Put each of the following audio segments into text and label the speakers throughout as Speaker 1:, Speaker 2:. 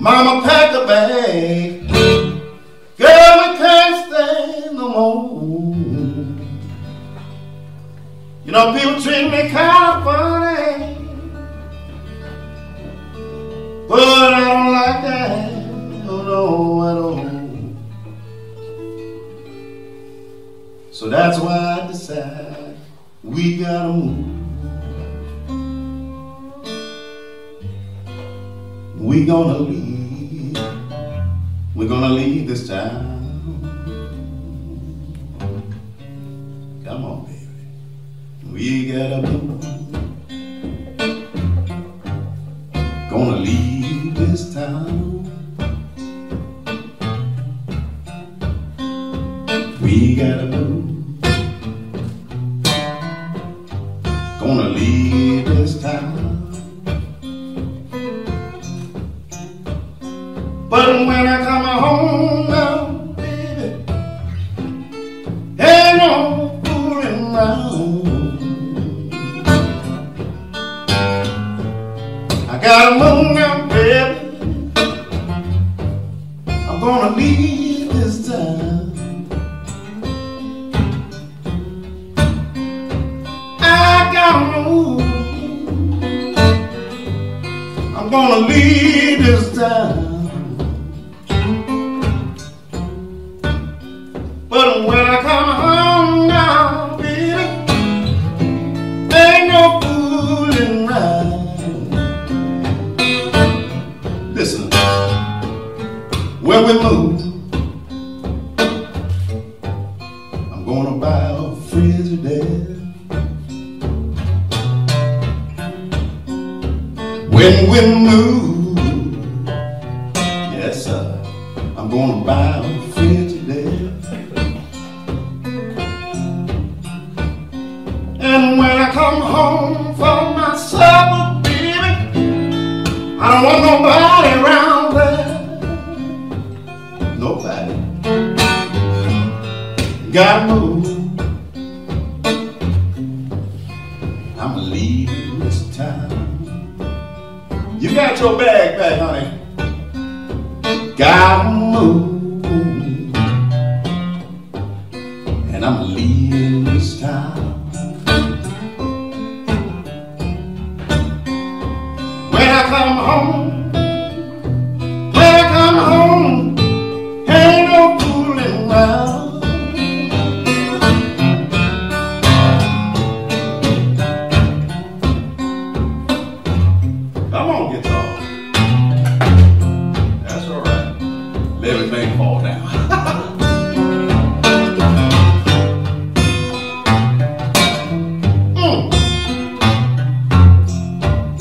Speaker 1: Mama pack a bag. Girl, we can't stay no more. You know, people treat me kind of funny. But I don't like that. No, no, I don't. So that's why I decide we gotta move. We gonna leave. We're gonna leave this town. Come on, baby. We gotta move. Gonna leave this town. We gotta move. Gonna leave this town. But when I this town. I gotta move. I'm gonna leave this town. We move, yes sir, I'm gonna buy a Frigidaire. And when I come home from my supper, baby, I don't want nobody around there. Nobody. Gotta move. You got your bag back, honey. Gotta move. And I'm leaving this town. When I come home, Let everything fall down. Mm.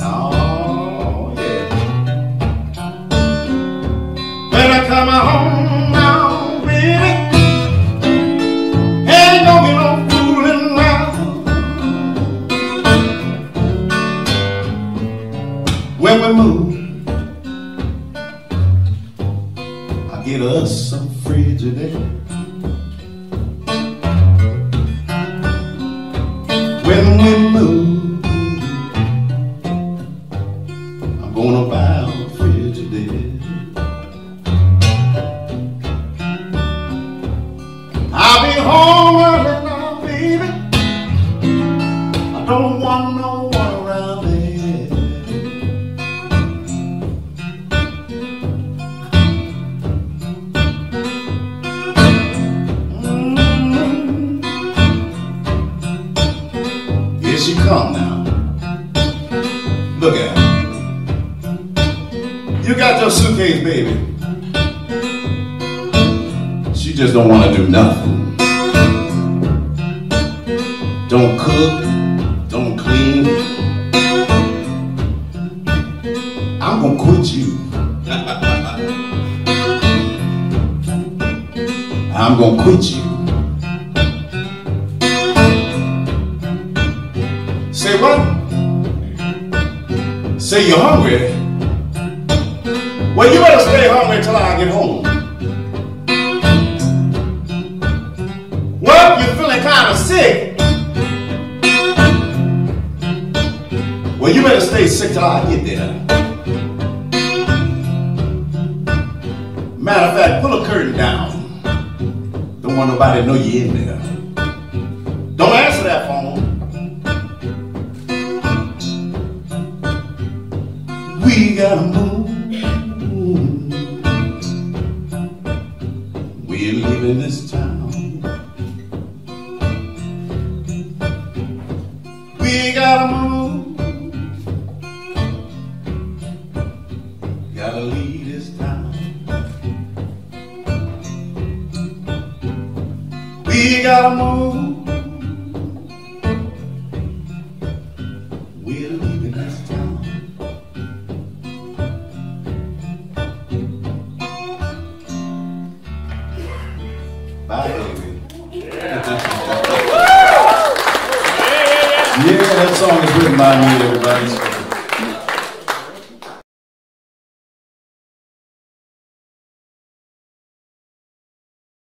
Speaker 1: Oh, when I come I Look at her. You got your suitcase, baby. She just don't want to do nothing. Don't cook, don't clean. I'm gonna quit you. I'm gonna quit you. Say you're hungry? Well, you better stay hungry till I get home. Well, you're feeling kind of sick. Well, you better stay sick till I get there. Matter of fact, pull a curtain down. Don't want nobody to know you're in there. Leaving this town. We gotta move. Gotta leave this town. We gotta move. That song is written by me, everybody.